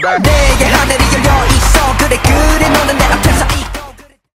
my back.